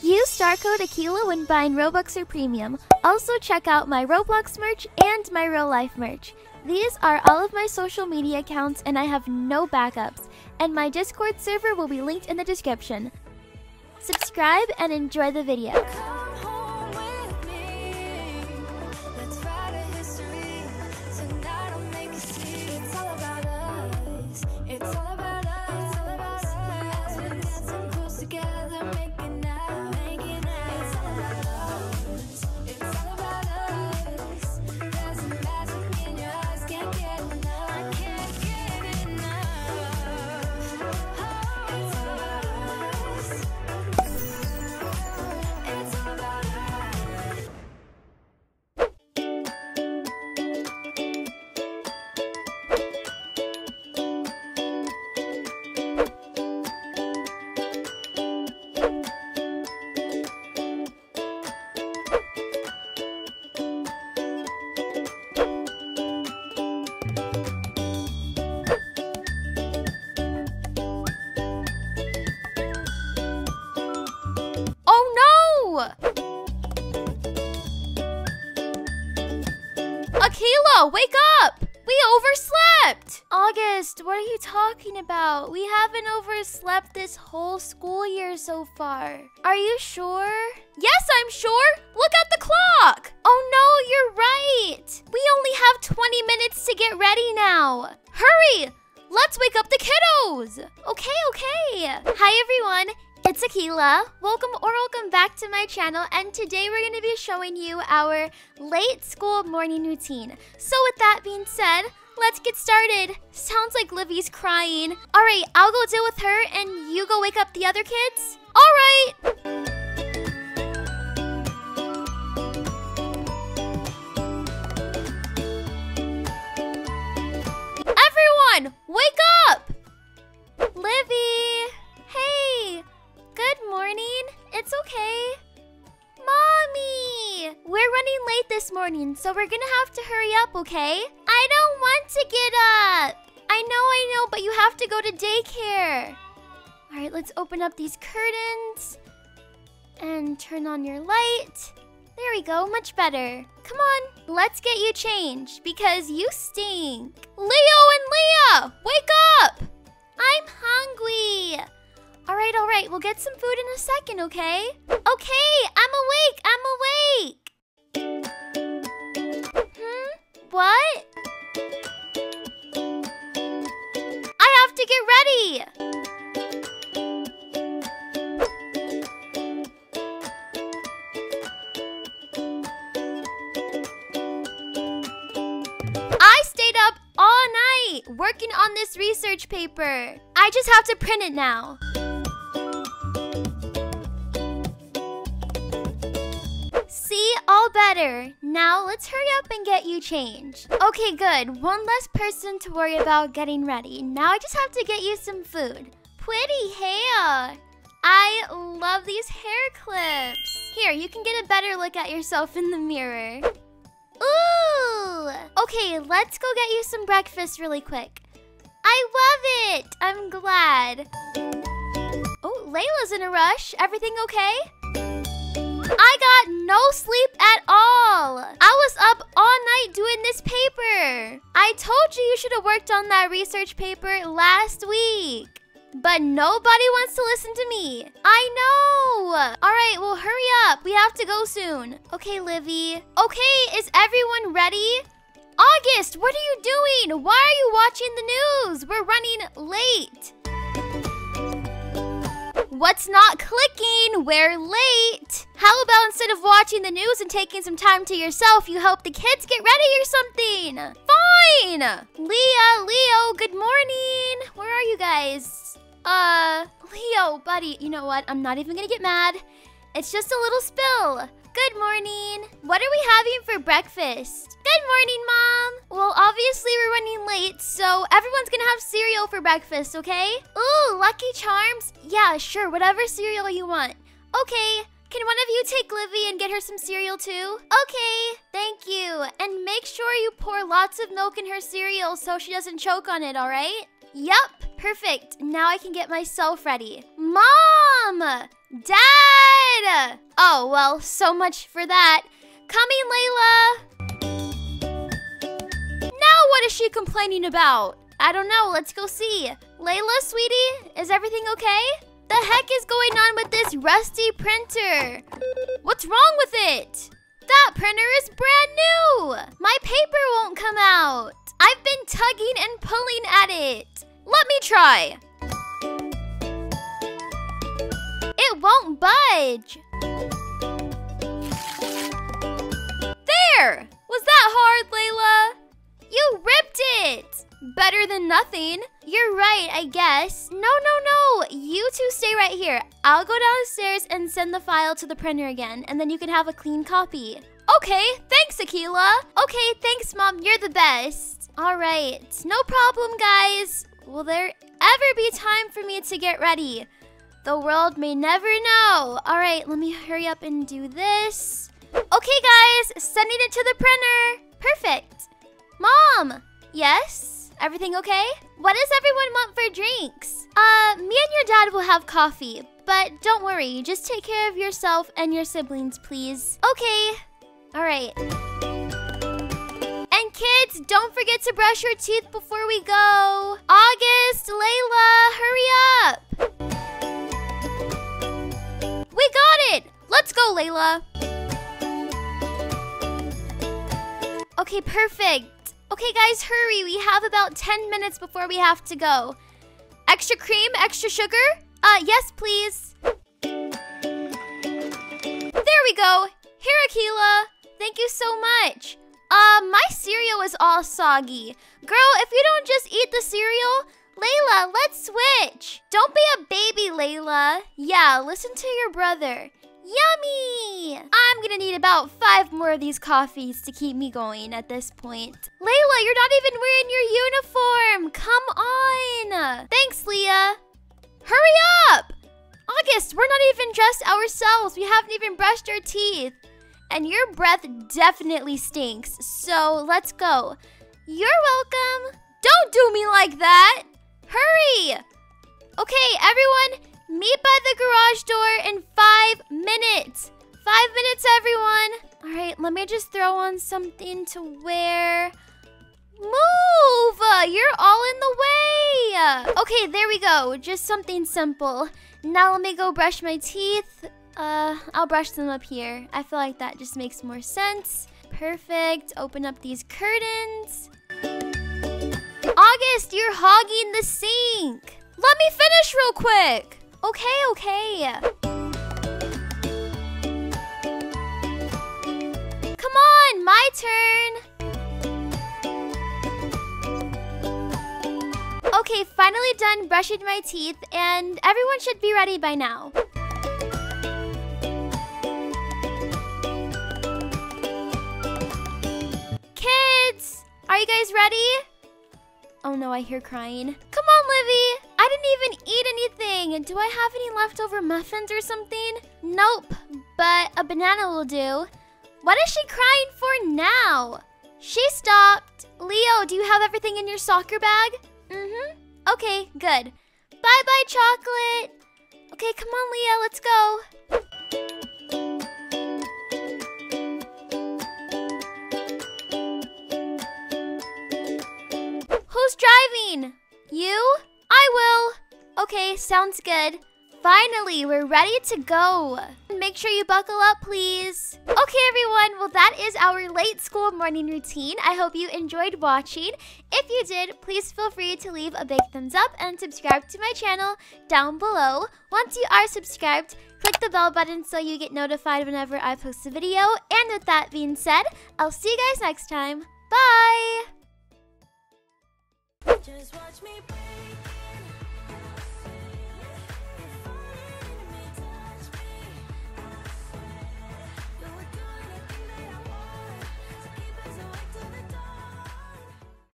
Use star code Akeila when buying Robux or Premium. Also check out my Roblox merch and my real life merch. These are all of my social media accounts and I have no backups. And my Discord server will be linked in the description. Subscribe and enjoy the video. Wake up! We overslept! August, what are you talking about? We haven't overslept this whole school year so far. Are you sure? Yes, I'm sure! Look at the clock! Oh no, you're right! We only have 20 minutes to get ready now! Hurry! Let's wake up the kiddos! Okay, okay. Hi everyone, it's Akeila. Welcome or welcome back to my channel and today we're going to be showing you our late school morning routine. So with that being said, let's get started. Sounds like Livy's crying. Alright, I'll go deal with her and you go wake up the other kids? Alright! We're gonna have to hurry up, okay? I don't want to get up! I know, I know, but you have to go to daycare. Alright, let's open up these curtains and turn on your light. There we go, much better. Come on, let's get you changed because you stink. Leo and Leah, wake up! I'm hungry. All right, all right, we'll get some food in a second, okay? Okay, I'm awake, I'm What? I have to get ready. I stayed up all night working on this research paper. I just have to print it now. Better. Now let's hurry up and get you changed. Okay, good. One less person to worry about getting ready. Now I just have to get you some food. Pretty hair. I love these hair clips. Here, you can get a better look at yourself in the mirror. Ooh! Okay, let's go get you some breakfast really quick. I love it! I'm glad. Oh, Layla's in a rush. Everything okay? I got no sleep at all. I was up all night doing this paper. I told you you should have worked on that research paper last week. But nobody wants to listen to me. I know. All right, well, hurry up. We have to go soon. Okay, Livy. Okay, is everyone ready? August, what are you doing? Why are you watching the news? We're running late. What's not clicking? We're late. How about instead of watching the news and taking some time to yourself, you help the kids get ready or something? Fine. Leah, Leo, good morning. Where are you guys? Uh, Leo, buddy, you know what? I'm not even gonna get mad. It's just a little spill. Good morning. What are we having for breakfast? Good morning, Mom. Well, obviously we're running late, so everyone's gonna have cereal for breakfast, okay? Ooh, Lucky Charms? Yeah, sure, whatever cereal you want. Okay, can one of you take Livy and get her some cereal too? Okay, thank you. And make sure you pour lots of milk in her cereal so she doesn't choke on it, alright? Yup, perfect. Now I can get myself ready. Mom! Dad! Oh, well, so much for that. Coming, Layla! Now what is she complaining about? I don't know. Let's go see. Layla, sweetie, is everything okay? The heck is going on with this rusty printer? What's wrong with it? That printer is brand new! My paper won't come out. I've been tugging and pulling at it. Let me try. It won't budge. There! Was that hard, Layla? You ripped it! Better than nothing. You're right, I guess. No, no, no. Two stay right here. I'll go downstairs and send the file to the printer again, and then you can have a clean copy. Okay, thanks, Akeila. Okay, thanks, Mom. You're the best. All right, no problem, guys. Will there ever be time for me to get ready? The world may never know. All right, let me hurry up and do this. Okay, guys, sending it to the printer. Perfect. Mom, yes? Everything okay? What does everyone want for drinks? Uh, me and your dad will have coffee, but don't worry, just take care of yourself and your siblings, please. Okay. All right. And kids, don't forget to brush your teeth before we go. August, Layla, hurry up. We got it. Let's go, Layla. Okay, perfect. Okay, guys, hurry. We have about 10 minutes before we have to go. Extra cream, extra sugar? Uh, yes, please. There we go. Here, Akeila. Thank you so much. Uh, my cereal is all soggy. Girl, if you don't just eat the cereal, Layla, let's switch. Don't be a baby, Layla. Yeah, listen to your brother. Yummy! I'm gonna need about five more of these coffees to keep me going at this point. Layla, you're not even wearing your uniform! Come on! Thanks, Leah. Hurry up! August, we're not even dressed ourselves. We haven't even brushed our teeth. And your breath definitely stinks. So let's go. You're welcome. Don't do me like that. Hurry! Okay, everyone, meet by the garage door in five minutes. Five minutes, everyone. All right, let me just throw on something to wear. Move! You're all in the way. Okay, there we go. Just something simple. Now let me go brush my teeth. Uh, I'll brush them up here. I feel like that just makes more sense. Perfect. Open up these curtains. August, you're hogging the sink. Let me finish real quick. Okay, okay. Come on, my turn. Okay, finally done brushing my teeth, and everyone should be ready by now. Kids, are you guys ready? Oh no, I hear crying. Come on, Livy. I didn't even eat anything. Do I have any leftover muffins or something? Nope, but a banana will do. What is she crying for now? She stopped. Leo, do you have everything in your soccer bag? Mm-hmm. Okay, good. Bye-bye, chocolate. Okay, come on, Leah, let's go. Who's driving? You? Okay, sounds good. Finally, we're ready to go. Make sure you buckle up, please. Okay, everyone. Well, that is our late school morning routine. I hope you enjoyed watching. If you did, please feel free to leave a big thumbs up and subscribe to my channel down below. Once you are subscribed, click the bell button so you get notified whenever I post a video. And with that being said, I'll see you guys next time. Bye!